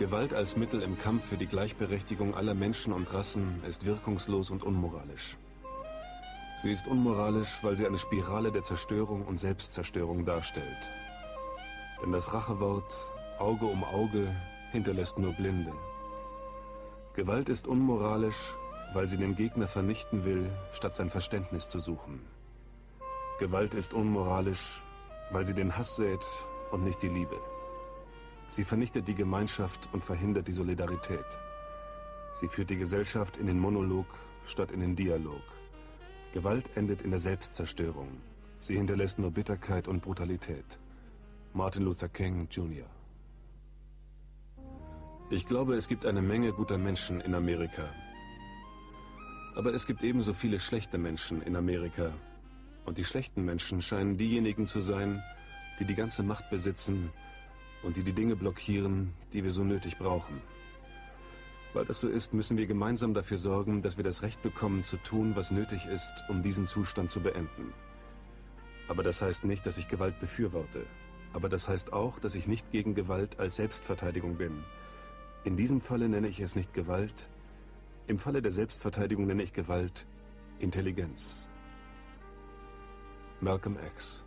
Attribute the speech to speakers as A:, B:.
A: Gewalt als Mittel im Kampf für die Gleichberechtigung aller Menschen und Rassen ist wirkungslos und unmoralisch. Sie ist unmoralisch, weil sie eine Spirale der Zerstörung und Selbstzerstörung darstellt. Denn das Rachewort Auge um Auge hinterlässt nur Blinde. Gewalt ist unmoralisch, weil sie den Gegner vernichten will, statt sein Verständnis zu suchen. Gewalt ist unmoralisch, weil sie den Hass sät und nicht die Liebe. Sie vernichtet die Gemeinschaft und verhindert die Solidarität. Sie führt die Gesellschaft in den Monolog statt in den Dialog. Gewalt endet in der Selbstzerstörung. Sie hinterlässt nur Bitterkeit und Brutalität. Martin Luther King Jr. Ich glaube, es gibt eine Menge guter Menschen in Amerika. Aber es gibt ebenso viele schlechte Menschen in Amerika. Und die schlechten Menschen scheinen diejenigen zu sein, die die ganze Macht besitzen und die die Dinge blockieren, die wir so nötig brauchen. Weil das so ist, müssen wir gemeinsam dafür sorgen, dass wir das Recht bekommen zu tun, was nötig ist, um diesen Zustand zu beenden. Aber das heißt nicht, dass ich Gewalt befürworte. Aber das heißt auch, dass ich nicht gegen Gewalt als Selbstverteidigung bin. In diesem Falle nenne ich es nicht Gewalt. Im Falle der Selbstverteidigung nenne ich Gewalt Intelligenz. Malcolm X